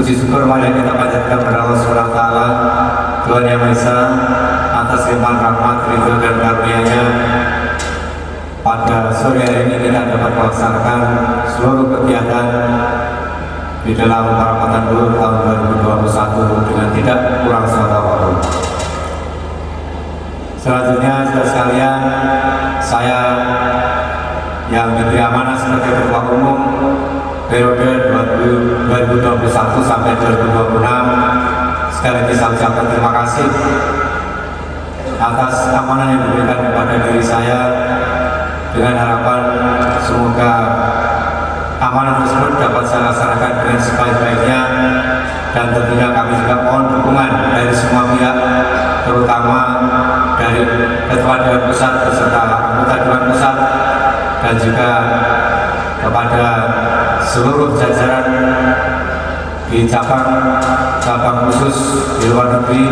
Puji syukur mari kita panjatkan kepada Allah Subhanahu taala Tuhan Yang Maha Esa atas limpahan rahmat, ridho dan karunia-Nya pada sore hari ini kita dapat melaksanakan seluruh kegiatan di dalam Parapatan Dulu tahun 2021 dengan tidak kurang satu waktu. Selanjutnya, saudara sekalian, saya yang diberi amanah sebagai Ketua Umum periode 2021 sampai 2026 sekali lagi saya ucapkan terima kasih atas amanah yang diberikan kepada diri saya dengan harapan semoga amanah tersebut dapat saya laksanakan dengan sebaik-baiknya. Dan tentunya kami juga mohon dukungan dari semua pihak terutama dari Ketua Dewan Pusat beserta anggota Dewan Pusat dan juga kepada seluruh jajaran di cabang cabang khusus di luar negeri,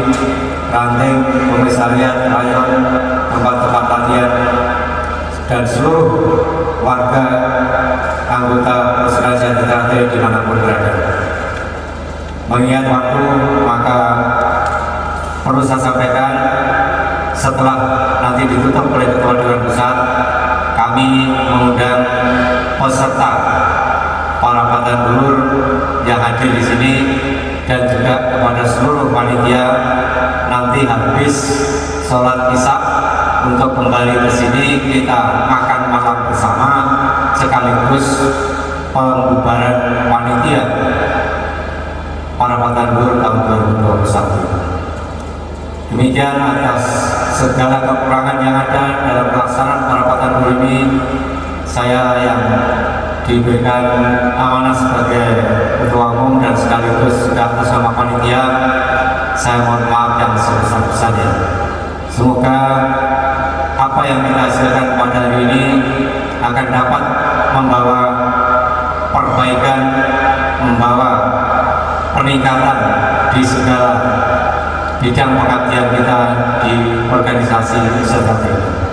ranting, komisariat, rayon, tempat-tempat latihan, dan seluruh warga anggota perseraja Ternate di mana pun berada. Mengingat waktu, maka perlu saya sampaikan setelah nanti ditutup oleh Ketua Dewan Pusat, dulur yang hadir di sini dan juga kepada seluruh panitia nanti habis sholat isya untuk kembali ke sini kita makan malam bersama sekaligus pembubaran panitia para patan dulur tahun 2021 demikian atas segala kekurangan yang ada dalam pelaksanaan para patan dulur ini diberikan amanah sebagai ketua umum dan sekaligus atas nama panitia saya mohon maaf yang sebesar-besarnya. Semoga apa yang kita hasilkan pada hari ini akan dapat membawa perbaikan membawa peningkatan di segala bidang pengabdian kita di organisasi seperti ini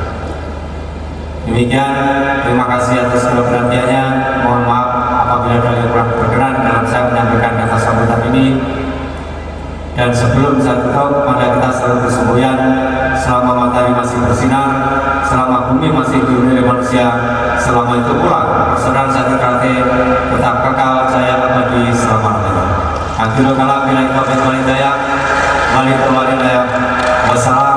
Demikian, terima kasih atas segala perhatiannya. Mohon maaf apabila ada yang kurang berkenan dalam saya menyampaikan kata sambutan ini. Dan sebelum saya tutup, pada kita selalu bersemboyan selama matahari masih bersinar, selama bumi masih dihuni oleh manusia, selama itu pula persoalan saya terkati tetap kekal jaya abadi selama-lamanya. Akhirul kalam bila itu walidaya, walidaya, wassalamu